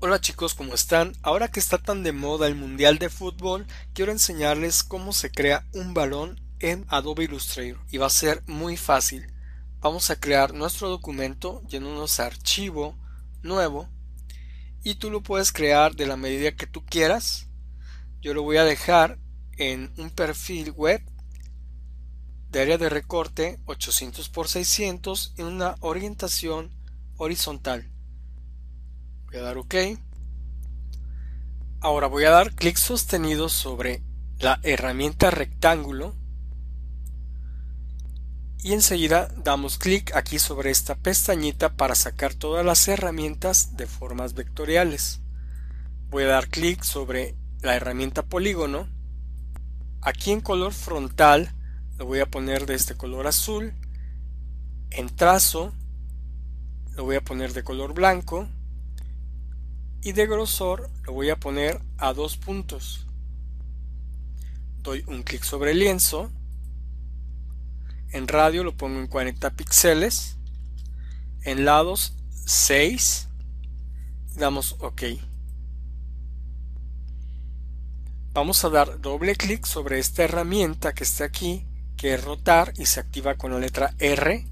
Hola chicos, ¿cómo están? Ahora que está tan de moda el Mundial de Fútbol, quiero enseñarles cómo se crea un balón en Adobe Illustrator y va a ser muy fácil. Vamos a crear nuestro documento llenándonos archivo nuevo y tú lo puedes crear de la medida que tú quieras. Yo lo voy a dejar en un perfil web de área de recorte 800 x 600 en una orientación horizontal voy a dar OK. Ahora voy a dar clic sostenido sobre la herramienta rectángulo. Y enseguida damos clic aquí sobre esta pestañita para sacar todas las herramientas de formas vectoriales. Voy a dar clic sobre la herramienta polígono. Aquí en color frontal lo voy a poner de este color azul. En trazo lo voy a poner de color blanco y de grosor lo voy a poner a dos puntos. Doy un clic sobre el lienzo. En radio lo pongo en 40 píxeles. En lados 6. damos OK. Vamos a dar doble clic sobre esta herramienta que está aquí, que es rotar y se activa con la letra R.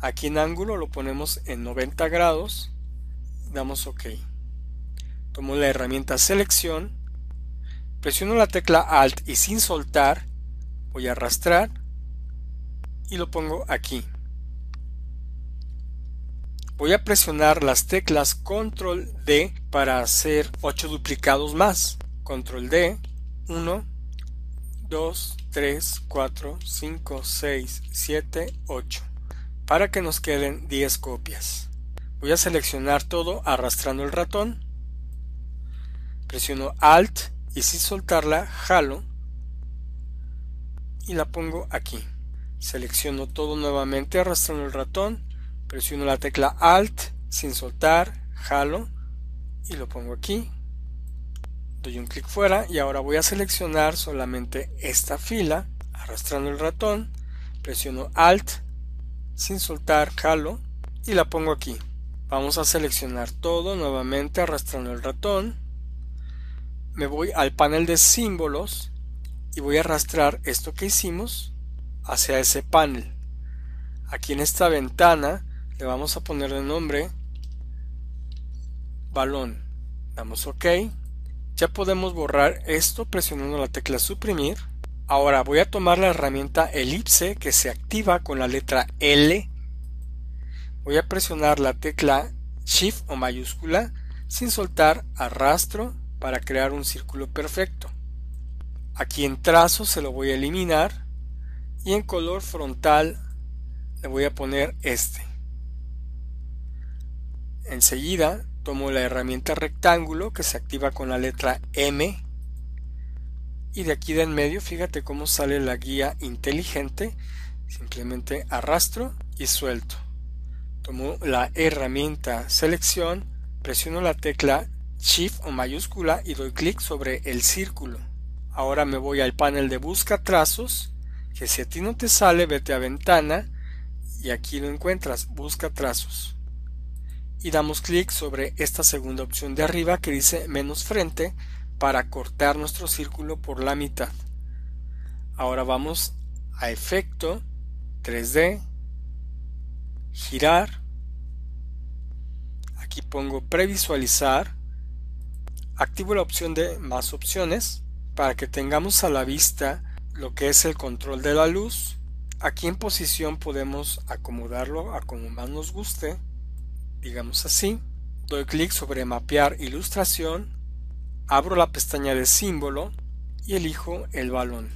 Aquí en ángulo lo ponemos en 90 grados damos OK. Tomo la herramienta selección, presiono la tecla Alt y sin soltar voy a arrastrar y lo pongo aquí. Voy a presionar las teclas Control D para hacer 8 duplicados más. Control D, 1, 2, 3, 4, 5, 6, 7, 8. Para que nos queden 10 copias. Voy a seleccionar todo arrastrando el ratón. Presiono Alt y sin soltarla jalo y la pongo aquí. Selecciono todo nuevamente arrastrando el ratón. Presiono la tecla Alt sin soltar, jalo y lo pongo aquí. Doy un clic fuera y ahora voy a seleccionar solamente esta fila arrastrando el ratón. Presiono Alt sin soltar, jalo y la pongo aquí. Vamos a seleccionar todo nuevamente arrastrando el ratón. Me voy al panel de símbolos y voy a arrastrar esto que hicimos hacia ese panel. Aquí en esta ventana le vamos a poner de nombre balón. Damos OK. Ya podemos borrar esto presionando la tecla suprimir. Ahora voy a tomar la herramienta elipse que se activa con la letra L Voy a presionar la tecla Shift o mayúscula sin soltar arrastro para crear un círculo perfecto. Aquí en trazo se lo voy a eliminar y en color frontal le voy a poner este. Enseguida tomo la herramienta rectángulo que se activa con la letra M y de aquí de en medio fíjate cómo sale la guía inteligente simplemente arrastro y suelto tomo la herramienta selección, presiono la tecla Shift o mayúscula y doy clic sobre el círculo. Ahora me voy al panel de busca trazos, que si a ti no te sale, vete a ventana y aquí lo encuentras, busca trazos. Y damos clic sobre esta segunda opción de arriba que dice menos frente para cortar nuestro círculo por la mitad. Ahora vamos a efecto 3D girar. Aquí pongo previsualizar. Activo la opción de más opciones para que tengamos a la vista lo que es el control de la luz. Aquí en posición podemos acomodarlo a como más nos guste. Digamos así. Doy clic sobre mapear ilustración. Abro la pestaña de símbolo y elijo el balón.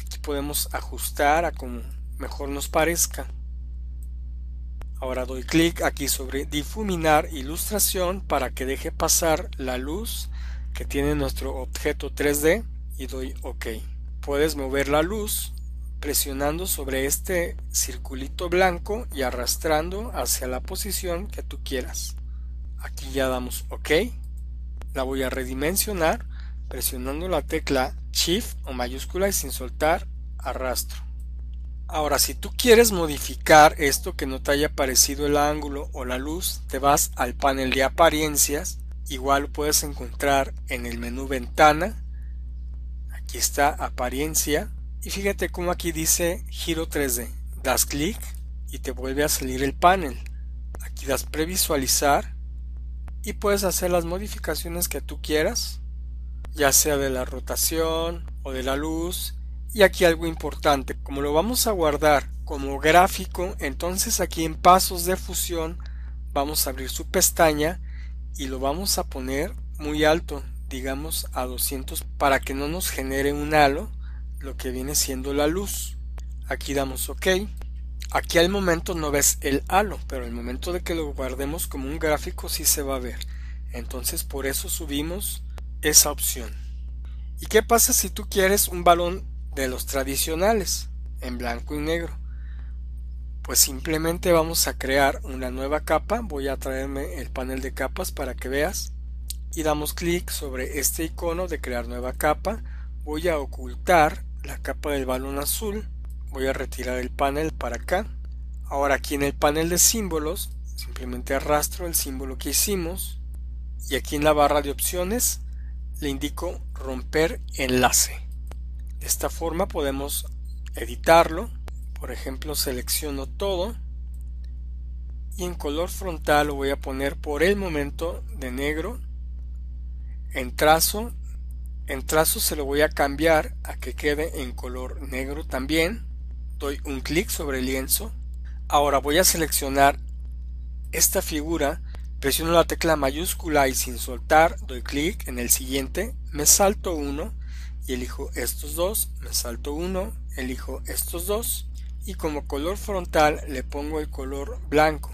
Aquí podemos ajustar a como mejor nos parezca. Ahora doy clic aquí sobre difuminar ilustración para que deje pasar la luz que tiene nuestro objeto 3D y doy OK. Puedes mover la luz presionando sobre este circulito blanco y arrastrando hacia la posición que tú quieras. Aquí ya damos OK. La voy a redimensionar presionando la tecla Shift o mayúscula y sin soltar arrastro. Ahora, si tú quieres modificar esto que no te haya parecido el ángulo o la luz, te vas al panel de apariencias. Igual lo puedes encontrar en el menú ventana. Aquí está apariencia. Y fíjate cómo aquí dice giro 3D. Das clic y te vuelve a salir el panel. Aquí das previsualizar y puedes hacer las modificaciones que tú quieras, ya sea de la rotación o de la luz. Y aquí algo importante, como lo vamos a guardar como gráfico, entonces aquí en pasos de fusión vamos a abrir su pestaña y lo vamos a poner muy alto, digamos a 200 para que no nos genere un halo, lo que viene siendo la luz. Aquí damos OK. Aquí al momento no ves el halo, pero al momento de que lo guardemos como un gráfico sí se va a ver. Entonces por eso subimos esa opción. ¿Y qué pasa si tú quieres un balón de los tradicionales, en blanco y negro? Pues simplemente vamos a crear una nueva capa. Voy a traerme el panel de capas para que veas. Y damos clic sobre este icono de crear nueva capa. Voy a ocultar la capa del balón azul voy a retirar el panel para acá ahora aquí en el panel de símbolos simplemente arrastro el símbolo que hicimos y aquí en la barra de opciones le indico romper enlace de esta forma podemos editarlo. Por ejemplo selecciono todo y en color frontal lo voy a poner por el momento de negro. En trazo en trazo se lo voy a cambiar a que quede en color negro también. Doy un clic sobre el lienzo. Ahora voy a seleccionar esta figura, presiono la tecla mayúscula y sin soltar doy clic en el siguiente, me salto uno y elijo estos dos, me salto uno, elijo estos dos y como color frontal le pongo el color blanco.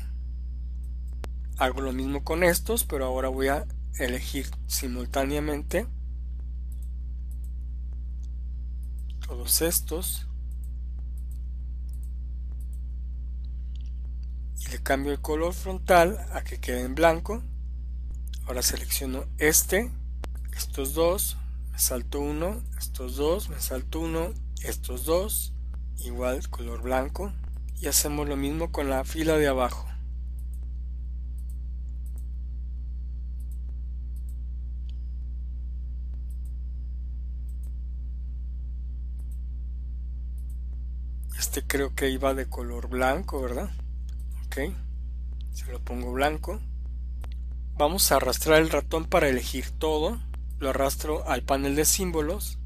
Hago lo mismo con estos, pero ahora voy a elegir simultáneamente todos estos le cambio el color frontal a que quede en blanco ahora selecciono este estos dos me salto uno estos dos me salto uno estos dos igual color blanco y hacemos lo mismo con la fila de abajo. Este creo que iba de color blanco verdad se lo pongo blanco. Vamos a arrastrar el ratón para elegir todo lo arrastro al panel de símbolos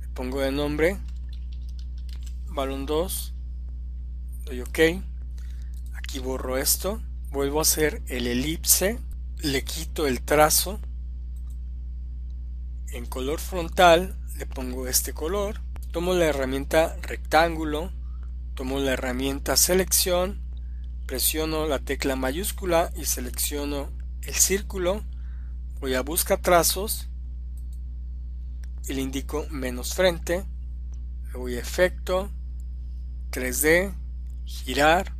le pongo de nombre balón 2 doy ok aquí borro esto vuelvo a hacer el elipse le quito el trazo en color frontal le pongo este color tomo la herramienta rectángulo tomo la herramienta selección presiono la tecla mayúscula y selecciono el círculo, voy a buscar trazos y le indico menos frente, me voy a efecto, 3D, girar,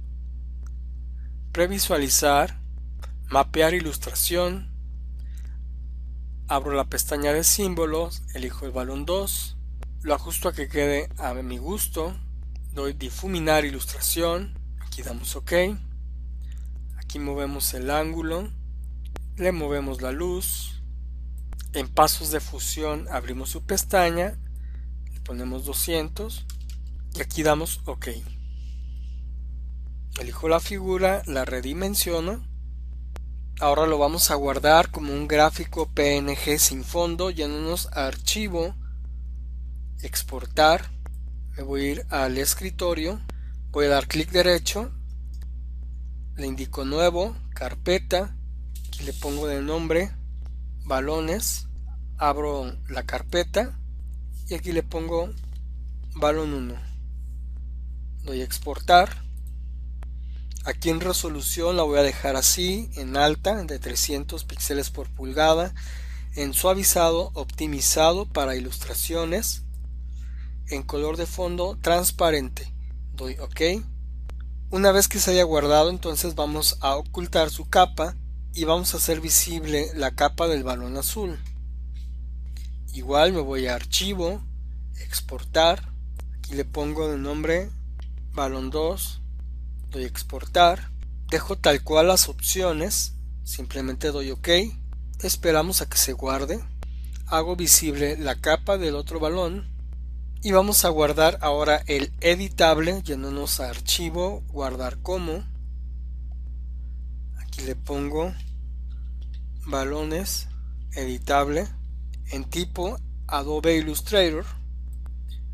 previsualizar, mapear ilustración, abro la pestaña de símbolos, elijo el balón 2, lo ajusto a que quede a mi gusto, doy difuminar ilustración, aquí damos ok. Aquí movemos el ángulo le movemos la luz. En pasos de fusión abrimos su pestaña le ponemos 200 y aquí damos ok. Elijo la figura la redimensiono. Ahora lo vamos a guardar como un gráfico png sin fondo yéndonos a archivo exportar. Me voy a ir al escritorio voy a dar clic derecho le indico nuevo carpeta le pongo de nombre balones abro la carpeta y aquí le pongo balón 1 doy a exportar. Aquí en resolución la voy a dejar así en alta de 300 píxeles por pulgada en suavizado optimizado para ilustraciones. En color de fondo transparente. Doy ok. Una vez que se haya guardado entonces vamos a ocultar su capa y vamos a hacer visible la capa del balón azul. Igual me voy a archivo exportar aquí le pongo de nombre balón 2, doy exportar, dejo tal cual las opciones, simplemente doy OK, esperamos a que se guarde, hago visible la capa del otro balón y vamos a guardar ahora el editable yéndonos a archivo, guardar como, aquí le pongo balones editable en tipo Adobe Illustrator.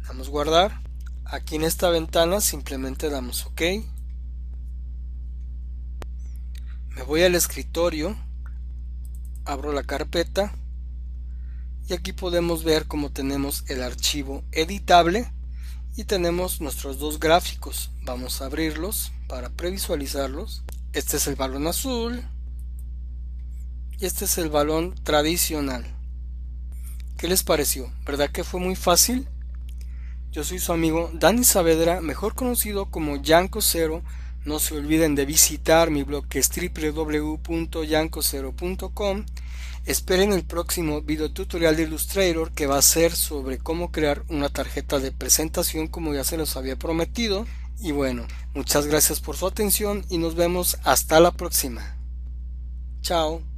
Damos guardar. Aquí en esta ventana simplemente damos ok. Me voy al escritorio abro la carpeta y aquí podemos ver cómo tenemos el archivo editable y tenemos nuestros dos gráficos. Vamos a abrirlos para previsualizarlos. Este es el balón azul este es el balón tradicional ¿qué les pareció? ¿verdad que fue muy fácil? Yo soy su amigo Dani Saavedra, mejor conocido como Yanko Cero. No se olviden de visitar mi blog que es www.yancocero.com. Esperen el próximo video tutorial de Illustrator que va a ser sobre cómo crear una tarjeta de presentación como ya se los había prometido. Y bueno, muchas gracias por su atención y nos vemos hasta la próxima. Chao.